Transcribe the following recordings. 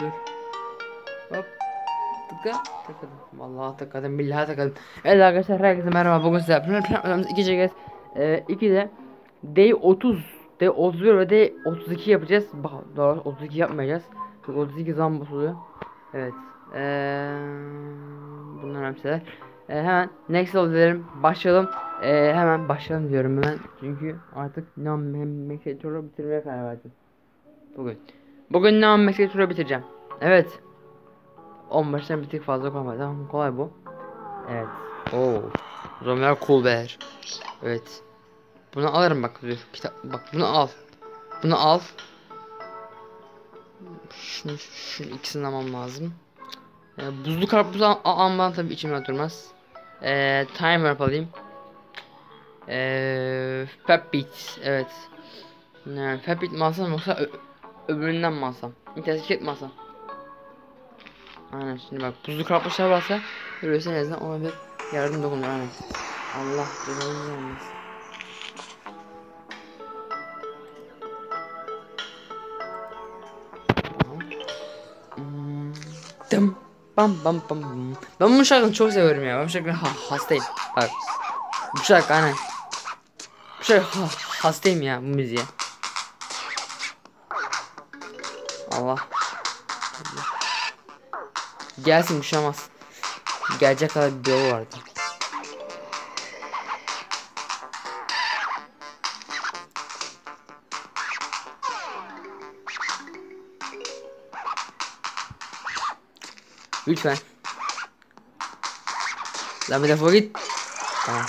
Dur. Hop. Tıka. Tıkadım. Vallahi tıkadım. Billahi tıkadım. Evet arkadaşlar herkese merhaba. Bugün size yapacağımız iki kez. Ee, iki de Day 30, Day 31 ve Day 32 yapacağız. Bak doğru 32 yapmayacağız. Çünkü 32 zaman bozuluyor. Evet. Ee, bunlar önemli şeyler. Ee, hemen next level diyelim. Başlayalım. Ee, hemen başlayalım diyorum hemen. Çünkü artık Neon Mekatör'ü bitirmeye karar verdim. Bugün. Bugün Neon Mekatör'ü bitireceğim. Evet. 15'ten bir tık fazla kolay. Tamam kolay bu. Evet. Oo. Zombiler cool bear. Evet. Bunu alırım bak dur. Kitap bak bunu al. Bunu al. Şunu şu ikisini almam lazım. Ee, buzlu karpuzu al almadan tabii içime durmaz. Ee, timer yapayım. Ee, Pep. Evet. Ne, Pep mi alsam yoksa öbüründen mi alsam? İnternet mi alsam? Aynen şimdi bak buzlu karpuzlar varsa öyleyse en azından ona bir yardım dokunur aynen. Allah cezanı vermesin. Bam bam bam bam. Ben bu şarkını çok seviyorum ya. Ben bu şarkına ha, hastayım. Bak. Bu şarkı aynen. Bu şarkı ha, hastayım ya bu müziğe. Allah. Gelsin bir şey. Gelecek kadar bir yolu vardı. Lütfen. Lan bir defol git. Tamam.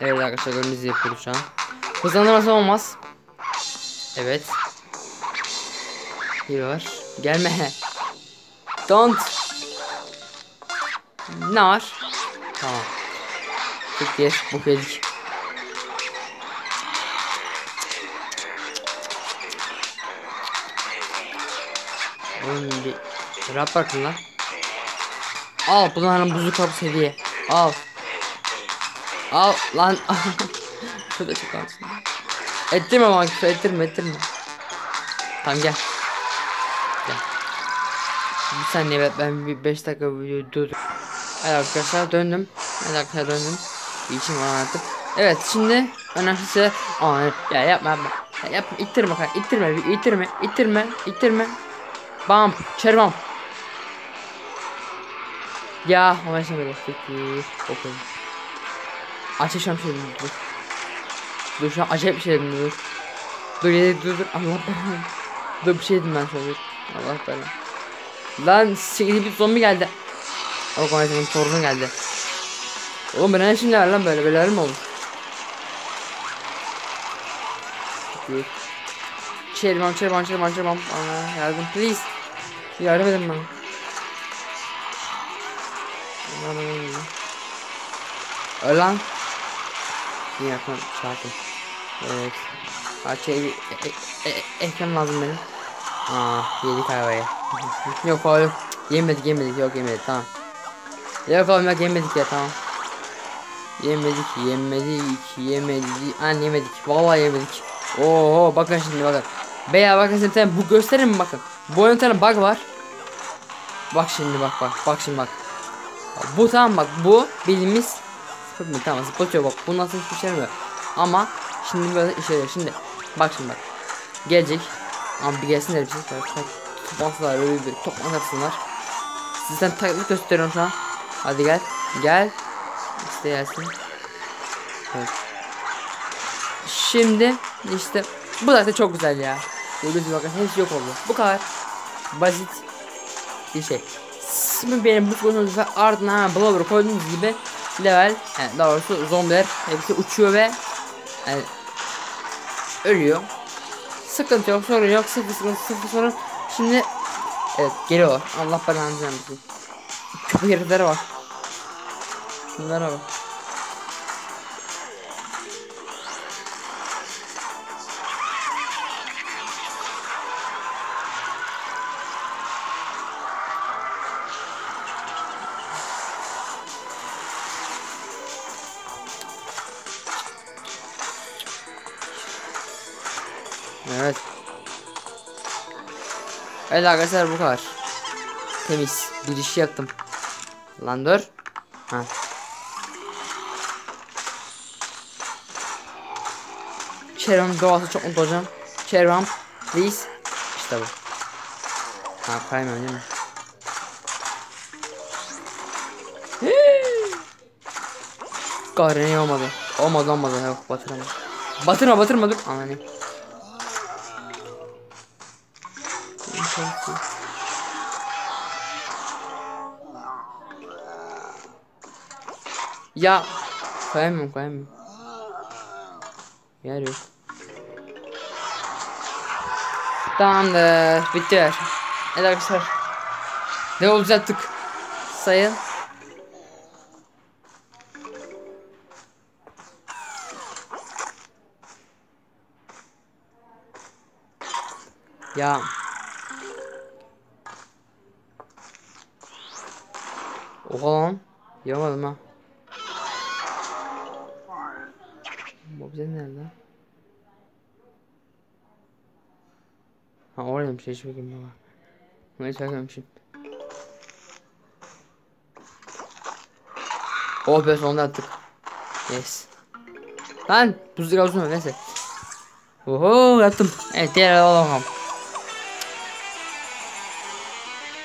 Evet arkadaşlar önümüzü yapıyoruz şu an. Hızlandırmasam olmaz. Evet. Biri var. Gelme. Don't. Ne var? Tamam. Diye bu yedik. Oğlum bir rap bakın lan. Al bunların buzlu kapı hediye. Al. Al lan. Şurada çok kalsın. Ettirme küfür ettirme ettirme. Tamam gel. Gel. Bir saniye ben bir 5 dakika video dur. Evet arkadaşlar döndüm. Evet arkadaşlar döndüm. Var artık. Evet şimdi önemlisi Aa, ya yapma yapma. Ya yapma ittirme kanka ittirme ittirme ittirme ittirme. Bam çer bam. Ya o ben sana bekledik. Okey. Açacağım şey dur. Dur şu an acayip bir şey dedim dur. Dur yedik dur dur Allah belanı. Dur bir şey dedim ben sana dur. Allah belanı. Lan sikili bir zombi geldi. O konuşmanın torunu geldi. Oğlum ben şimdi lan böyle mi olur? Dur. Çelmem çelmem çelmem çelmem. Bana yardım please. Yardım edin bana. Öl lan. Bir yakın şarkı. Evet. Açı e, e, e, ekran lazım benim. Aa yedik arabayı. yok oğlum. Yemedik yemedik yok yemedik tamam. Yok oğlum yok yemedik ya tamam. Yemedik yemedik yemedik. An yemedik. Vallahi yemedik. Oo bakın şimdi bakın. Beya bakın şimdi sen bu gösterin mi bakın. Bu oyun tane bug var. Bak şimdi bak bak bak şimdi bak. Bu tamam bak bu bildiğimiz sıfır mı tamam zıplatıyor bak bu nasıl hiçbir şey yok. Ama şimdi böyle işe yarıyor şimdi bak şimdi bak. Gelecek. Ama bir gelsin bir şey Toplantılar böyle bir toplantı yapsınlar. Sizden taklit gösteriyorum şu an. Hadi gel. Gel. İşte gelsin. Evet. Şimdi işte bu zaten çok güzel ya. Gördüğünüz bakın hepsi yok oldu. Bu kadar basit bir şey. Şimdi benim bu fonunuz ve ardına blower koyduğunuz gibi level yani daha doğrusu zombiler hepsi uçuyor ve yani ölüyor. Sıkıntı yok sorun yok sıfır sıkıntı sıfır sorun. Şimdi evet geliyor. Allah belanı vermesin. Köpek heriflere bak. Şunlara bak. Evet. Evet arkadaşlar bu kadar. Temiz. Bir işi yaptım. Lan dur. Ha. Çervan doğası çok mutlu olacağım. Çervan please. İşte bu. Ha kaymıyorum değil mi? Kahreni olmadı. Olmadı olmadı. Yok batırma. Batırma batırma dur. Ananı. Ya koyamıyorum koyamıyorum. Yer yok. Tamamdır. Bitti. Evet arkadaşlar. Ne olacaktık? Sayın. Ya. Oha lan. Yamadım ha. Bu bize nerede? Ha orada bir şey hiç bakayım baba. Bunu hiç bakmamışım. Oh be sonunda attık. Yes. Lan buzlu uzun neyse. Oho yaptım. Evet diğer alalım.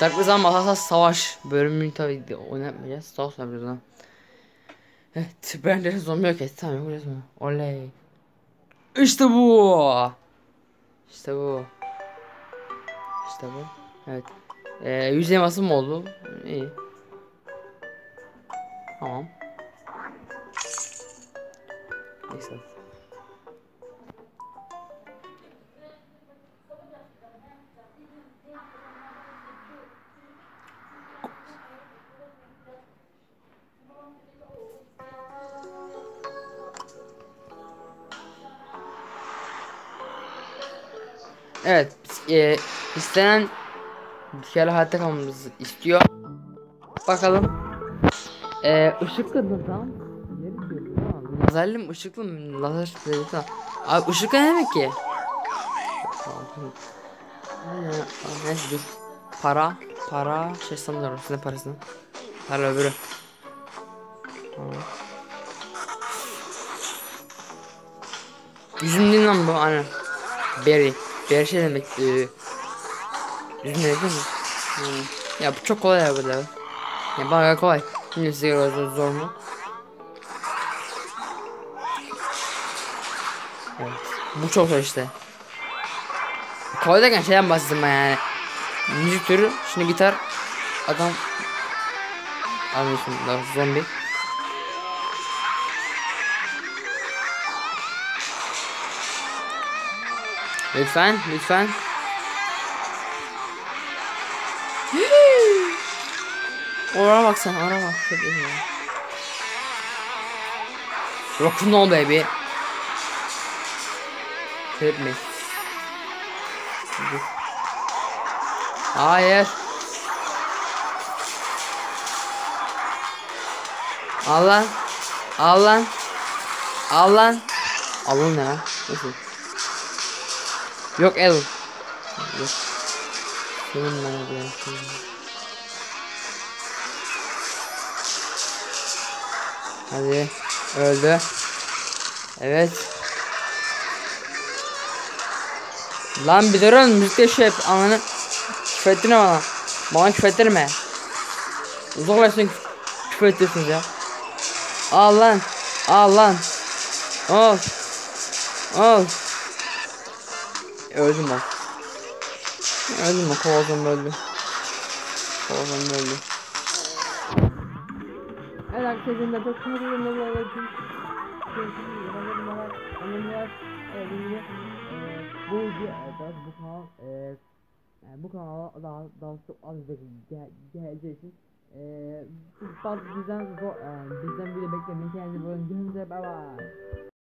Dark Zaman Masasas Savaş bölümünü tabi oynatmayacağız. Savaş yapıyoruz lan. Evet de zombi yok et. Tamam yapacağız mı? Oley. İşte bu. İşte bu. Bu. Evet. Ee, yüz elması mı oldu? İyi. Tamam. Neyse. Evet, e, istenen kere hayatta kalmamızı istiyor. Bakalım. E, ışıklı tamam? Lazerli mi ışıklı mı? Lazer dedi tamam. Abi ışıklı ne demek ki? Neyse dur. Para, para, şey sanmıyorum. Ne parasını? Para öbürü. Tamam. Değil lan bu aynen. Berry. Berry şey demek. E, yüzüm değil. Ya bu çok kolay bu level. Ya bayağı kolay. Şimdi size zor mu? Evet. Bu çok zor işte. Kolay derken şeyden bahsettim ben yani. Müzik türü, şimdi gitar, adam Anlıyorsun daha zombi. Lütfen, lütfen. Oraya bak sen, oraya bak. Rock'n'roll baby. Trip me. Hayır. Al lan. Al lan. Al lan. Al lan ne lan? Nasıl? Yok el. Yok. Senin bana bir Hadi. Öldü. Evet. Lan bir durun müzikte şey yap ananı. Küfrettirme bana. Bana küfrettirme. Uzaklaşın küfür ediyorsunuz ya. Al lan. Al lan. Al. Al. Öldüm bak. Öldüm bak. Kovazım öldü. Kovazım öldü. Mutluyum. Ne böyle bir bu video bu kanal bu kanala daha daha çok az gel geleceği için Eee bazı bizden e, bizden bile beklemeyin kendinize bakın. Görüşürüz. Bye bye.